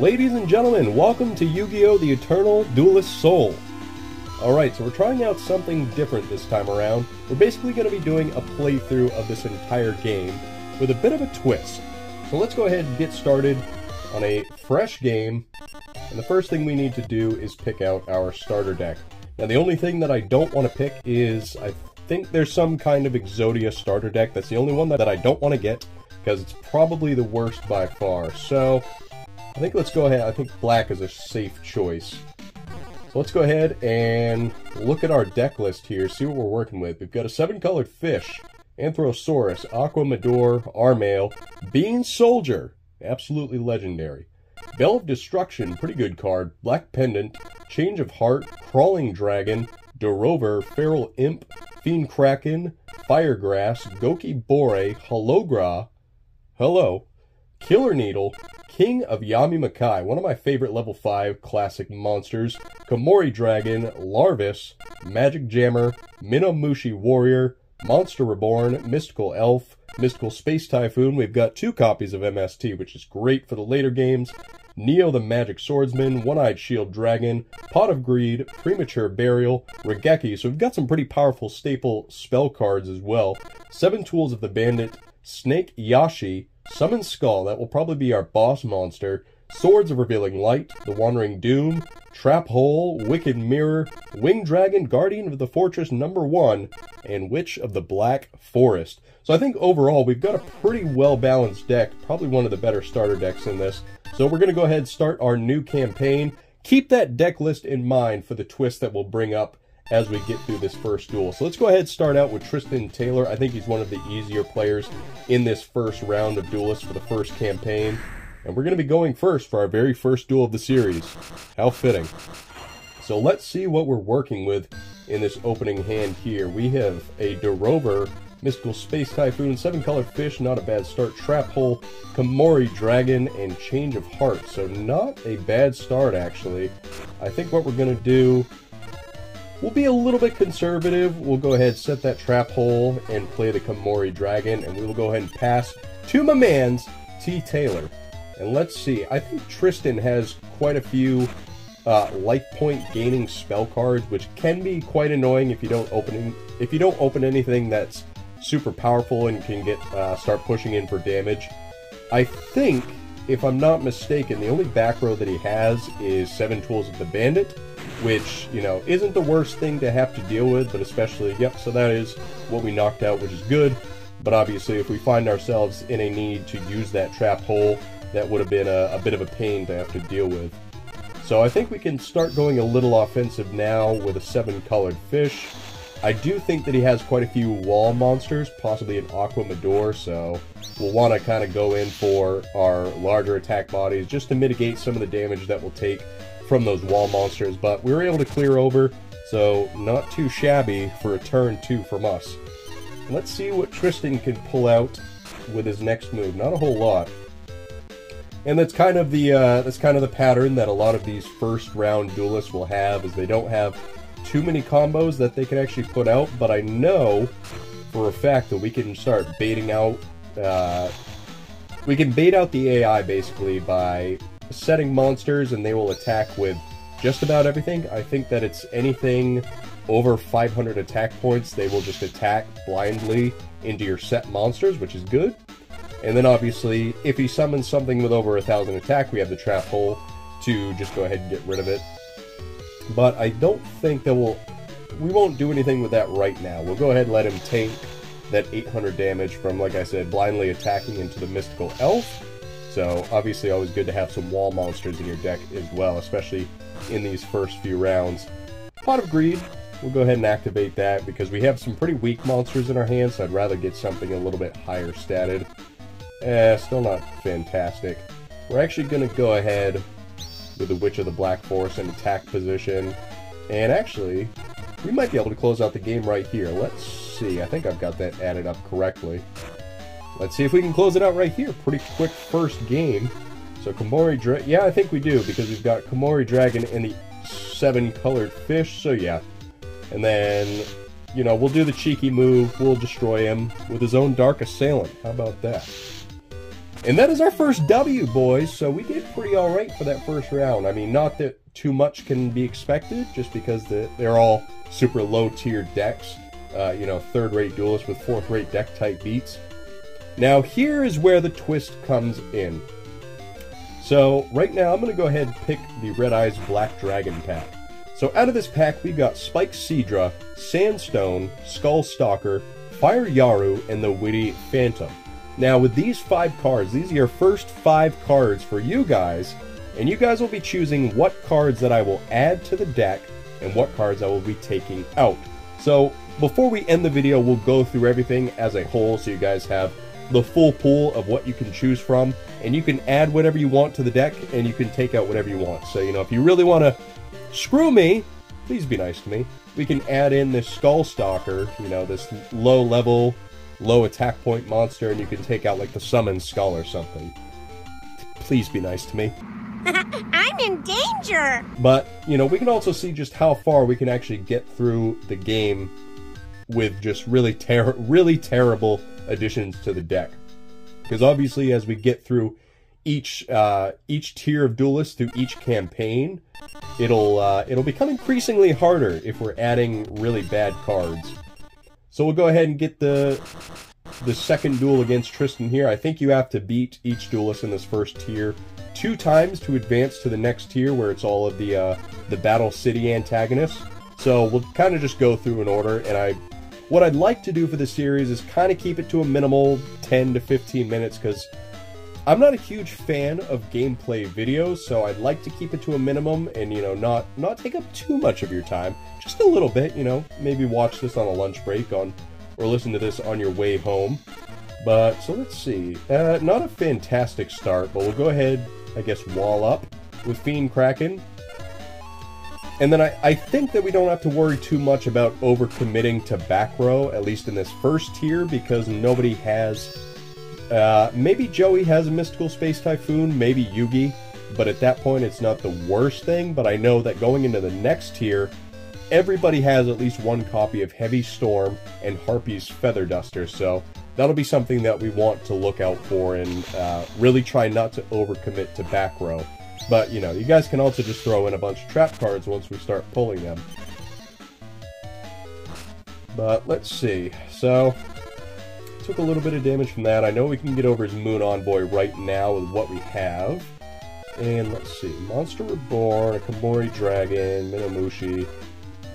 Ladies and gentlemen, welcome to Yu-Gi-Oh! The Eternal Duelist Soul. Alright, so we're trying out something different this time around. We're basically going to be doing a playthrough of this entire game with a bit of a twist. So let's go ahead and get started on a fresh game. And the first thing we need to do is pick out our starter deck. Now the only thing that I don't want to pick is, I think there's some kind of Exodia starter deck. That's the only one that I don't want to get, because it's probably the worst by far. So, I think let's go ahead. I think black is a safe choice. So let's go ahead and look at our deck list here, see what we're working with. We've got a seven-colored fish, Anthrosaurus, Aqua Madoor, Armail, Bean Soldier, absolutely legendary. Bell of Destruction, pretty good card, Black Pendant, Change of Heart, Crawling Dragon, Durover, Feral Imp, Fiend Kraken, Firegrass, Goki Bore, Holograh, Hello, Killer Needle, King of Yami Makai, one of my favorite level 5 classic monsters, Komori Dragon, Larvas, Magic Jammer, Minomushi Warrior, Monster Reborn, Mystical Elf, Mystical Space Typhoon. We've got two copies of MST, which is great for the later games. Neo the Magic Swordsman, One-Eyed Shield Dragon, Pot of Greed, Premature Burial, Raigeki. So we've got some pretty powerful staple spell cards as well. Seven Tools of the Bandit, Snake Yashi, Summon Skull, that will probably be our boss monster. Swords of Revealing Light, The Wandering Doom, Trap Hole, Wicked Mirror, Winged Dragon, Guardian of the Fortress number one, and Witch of the Black Forest. So I think overall we've got a pretty well balanced deck, probably one of the better starter decks in this. So we're going to go ahead and start our new campaign. Keep that deck list in mind for the twist that we'll bring up as we get through this first duel. So let's go ahead and start out with Tristan Taylor. I think he's one of the easier players in this first round of duelists for the first campaign. And we're going to be going first for our very first duel of the series. How fitting. So let's see what we're working with in this opening hand here. We have a Durover, Mystical Space Typhoon, Seven Colored Fish, not a bad start, Trap Hole, Komori Dragon, and Change of Heart. So not a bad start, actually. I think what we're going to do We'll be a little bit conservative. We'll go ahead, set that trap hole, and play the Komori Dragon, and we will go ahead and pass to my man's T. Taylor. And let's see, I think Tristan has quite a few uh, life point gaining spell cards, which can be quite annoying if you don't open if you don't open anything that's super powerful and can get uh, start pushing in for damage. I think, if I'm not mistaken, the only back row that he has is Seven Tools of the Bandit, which, you know, isn't the worst thing to have to deal with, but especially, yep, so that is what we knocked out, which is good. But obviously, if we find ourselves in a need to use that trap hole, that would have been a, a bit of a pain to have to deal with. So I think we can start going a little offensive now with a seven-colored fish. I do think that he has quite a few wall monsters, possibly an Aqua Madoor, so we'll want to kind of go in for our larger attack bodies just to mitigate some of the damage that we'll take from those wall monsters, but we were able to clear over, so not too shabby for a turn two from us. Let's see what Tristan can pull out with his next move. Not a whole lot. And that's kind of the uh, that's kind of the pattern that a lot of these first round duelists will have, is they don't have too many combos that they can actually put out. But I know for a fact that we can start baiting out. Uh, we can bait out the AI basically by setting monsters and they will attack with just about everything. I think that it's anything over 500 attack points, they will just attack blindly into your set monsters, which is good. And then obviously, if he summons something with over a thousand attack, we have the trap hole to just go ahead and get rid of it. But I don't think that we'll... We won't do anything with that right now. We'll go ahead and let him tank that 800 damage from, like I said, blindly attacking into the Mystical Elf. So obviously always good to have some wall monsters in your deck as well, especially in these first few rounds. Pot of Greed, we'll go ahead and activate that because we have some pretty weak monsters in our hands, so I'd rather get something a little bit higher statted. Eh, still not fantastic. We're actually going to go ahead with the Witch of the Black Forest in attack position. And actually, we might be able to close out the game right here. Let's see. I think I've got that added up correctly. Let's see if we can close it out right here. Pretty quick first game. So Komori Dra yeah, I think we do, because we've got Komori Dragon and the seven colored fish, so yeah. And then, you know, we'll do the cheeky move, we'll destroy him with his own Dark Assailant. How about that? And that is our first W, boys. So we did pretty all right for that first round. I mean, not that too much can be expected, just because the, they're all super low-tier decks. Uh, you know, third-rate duelists with fourth-rate deck type beats. Now, here is where the twist comes in. So, right now, I'm going to go ahead and pick the Red Eyes Black Dragon pack. So, out of this pack, we got Spike Seadra, Sandstone, Skull Stalker, Fire Yaru, and the Witty Phantom. Now, with these five cards, these are your first five cards for you guys, and you guys will be choosing what cards that I will add to the deck and what cards I will be taking out. So, before we end the video, we'll go through everything as a whole so you guys have the full pool of what you can choose from, and you can add whatever you want to the deck, and you can take out whatever you want. So, you know, if you really want to screw me, please be nice to me. We can add in this Skull Stalker, you know, this low level low attack point monster and you can take out like the summon skull or something. Please be nice to me. I'm in danger! But, you know, we can also see just how far we can actually get through the game with just really ter really terrible additions to the deck. Because obviously as we get through each uh, each tier of duelists through each campaign, it'll uh, it'll become increasingly harder if we're adding really bad cards. So we'll go ahead and get the the second duel against Tristan here. I think you have to beat each duelist in this first tier two times to advance to the next tier where it's all of the uh, the Battle City antagonists. So we'll kind of just go through in order, and I what I'd like to do for the series is kind of keep it to a minimal 10 to 15 minutes because I'm not a huge fan of gameplay videos, so I'd like to keep it to a minimum and, you know, not, not take up too much of your time. Just a little bit, you know, maybe watch this on a lunch break on, or listen to this on your way home. But, so let's see. Uh, not a fantastic start, but we'll go ahead, I guess, wall up with Fiend Kraken. And then I, I think that we don't have to worry too much about overcommitting to back row, at least in this first tier, because nobody has uh, maybe Joey has a Mystical Space Typhoon, maybe Yugi, but at that point it's not the worst thing. But I know that going into the next tier, everybody has at least one copy of Heavy Storm and Harpy's Feather Duster, so that'll be something that we want to look out for and uh, really try not to overcommit to back row. But, you know, you guys can also just throw in a bunch of trap cards once we start pulling them. But let's see. So, took a little bit of damage from that. I know we can get over his Moon Envoy right now with what we have. And let's see, Monster Reborn, a Komori Dragon, Minomushi.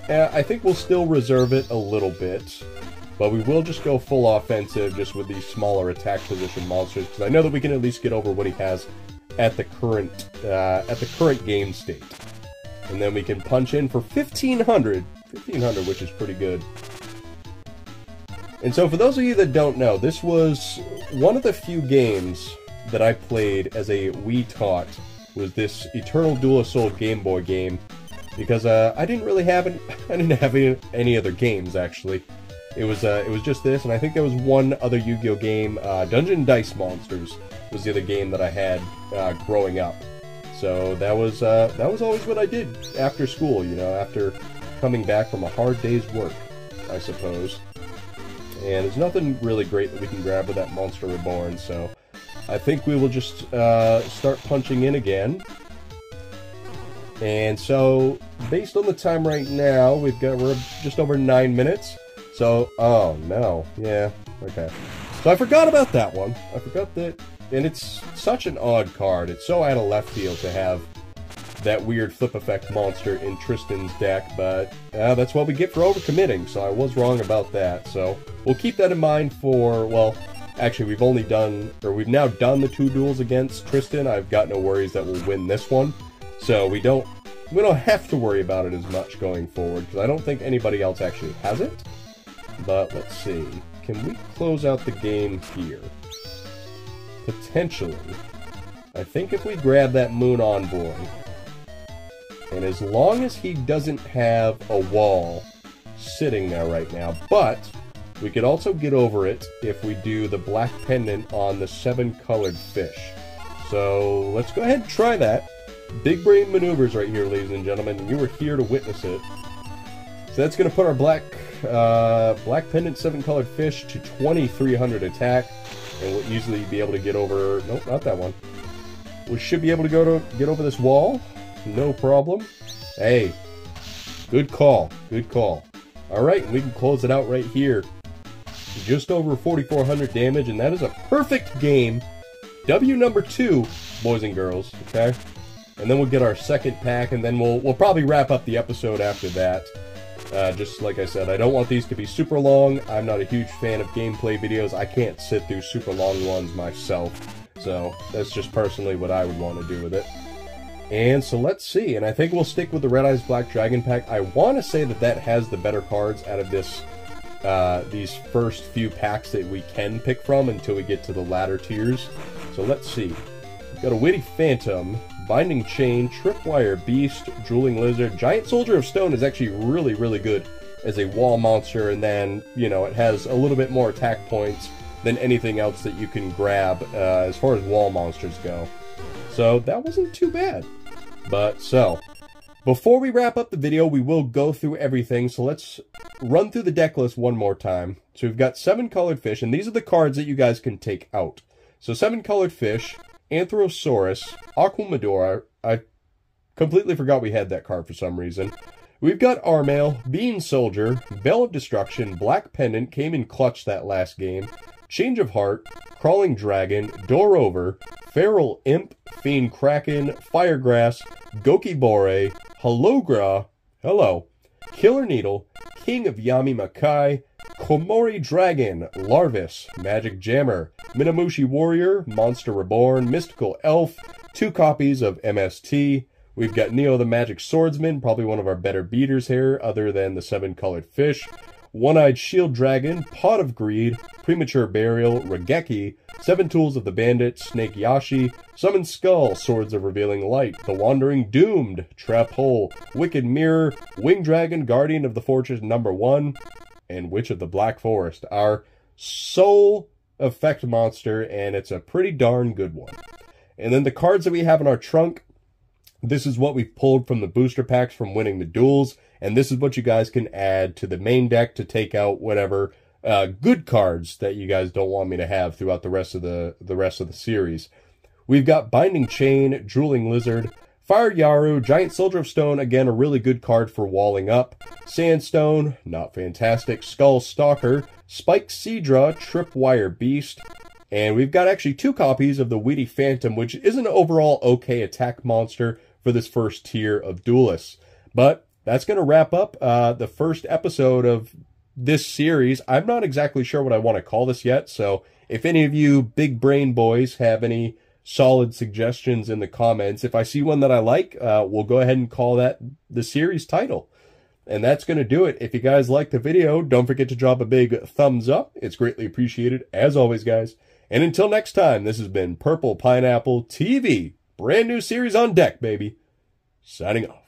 Uh, I think we'll still reserve it a little bit, but we will just go full offensive just with these smaller attack position monsters, because I know that we can at least get over what he has at the current uh, at the current game state. And then we can punch in for 1500, 1500, which is pretty good. And so for those of you that don't know, this was one of the few games that I played as a wee tot was this Eternal Duelist Soul Game Boy game because uh, I didn't really have any, I didn't have any, any other games actually. It was uh, it was just this, and I think there was one other Yu-Gi-Oh game, uh, Dungeon Dice Monsters was the other game that I had uh, growing up. So that was uh, that was always what I did after school, you know, after coming back from a hard day's work, I suppose. And there's nothing really great that we can grab with that Monster Reborn, so I think we will just uh, start punching in again. And so, based on the time right now, we've got, we're just over nine minutes. So, oh no, yeah, okay. So I forgot about that one. I forgot that, and it's such an odd card. It's so out of left field to have that weird flip effect monster in Tristan's deck, but uh, that's what we get for overcommitting, so I was wrong about that. So we'll keep that in mind for, well, actually we've only done, or we've now done the two duels against Tristan. I've got no worries that we'll win this one. So we don't, we don't have to worry about it as much going forward, because I don't think anybody else actually has it. But let's see, can we close out the game here? Potentially. I think if we grab that Moon Envoy, and as long as he doesn't have a wall sitting there right now, but we could also get over it if we do the black pendant on the seven colored fish. So let's go ahead and try that. Big brain maneuvers right here, ladies and gentlemen. You were here to witness it. So that's going to put our black uh, black pendant seven colored fish to 2300 attack. and we'll easily be able to get over. Nope, not that one. We should be able to go to get over this wall. No problem. Hey, good call. Good call. All right, we can close it out right here. Just over 4,400 damage, and that is a perfect game. W number two, boys and girls. Okay, and then we'll get our second pack, and then we'll we'll probably wrap up the episode after that. Uh, just like I said, I don't want these to be super long. I'm not a huge fan of gameplay videos. I can't sit through super long ones myself. So that's just personally what I would want to do with it. And so let's see. And I think we'll stick with the Red Eyes Black Dragon pack. I want to say that that has the better cards out of this uh, these first few packs that we can pick from until we get to the latter tiers. So let's see. We've got a Witty Phantom, Binding Chain, Tripwire Beast, Drooling Lizard. Giant Soldier of Stone is actually really, really good as a wall monster, and then, you know, it has a little bit more attack points than anything else that you can grab uh, as far as wall monsters go. So that wasn't too bad. But so, before we wrap up the video, we will go through everything. So let's run through the deck list one more time. So we've got seven colored fish, and these are the cards that you guys can take out. So seven colored fish, Anthrosaurus, Aqua Madoor. I completely forgot we had that card for some reason. We've got Armail, Bean Soldier, Bell of Destruction, Black Pendant came in clutch that last game, Change of Heart, Crawling Dragon, Door Over, Feral Imp, Fiend Kraken, Firegrass, Gokibore, Holograh, hello, Killer Needle, King of Yami Makai, Komori Dragon, Larvas, Magic Jammer, Minomushi Warrior, Monster Reborn, Mystical Elf, two copies of MST. We've got Neo the Magic Swordsman, probably one of our better beaters here, other than the seven colored fish. One Eyed Shield Dragon, Pot of Greed, Premature Burial, Raigeki, Seven Tools of the Bandit, Snake Yashi, Summon Skull, Swords of Revealing Light, The Wandering Doomed, Trap Hole, Wicked Mirror, Wing Dragon, Guardian of the Fortress number one, and Witch of the Black Forest, our sole effect monster, and it's a pretty darn good one. And then the cards that we have in our trunk, this is what we pulled from the booster packs from winning the duels, and this is what you guys can add to the main deck to take out whatever uh, good cards that you guys don't want me to have throughout the rest of the the rest of the series. We've got Binding Chain, Drooling Lizard, Fire Yaru, Giant Soldier of Stone, again, a really good card for walling up. Sandstone, not fantastic. Skull Stalker, Spike Seadra, Tripwire Beast. And we've got actually two copies of the Witty Phantom, which is an overall okay attack monster for this first tier of duelists. But that's going to wrap up uh, the first episode of this series. I'm not exactly sure what I want to call this yet, so if any of you big brain boys have any solid suggestions in the comments. If I see one that I like, uh, we'll go ahead and call that the series title. And that's going to do it. If you guys like the video, don't forget to drop a big thumbs up. It's greatly appreciated, as always, guys. And until next time, this has been Purple Pineapple TV. Brand new series on deck, baby. Signing off.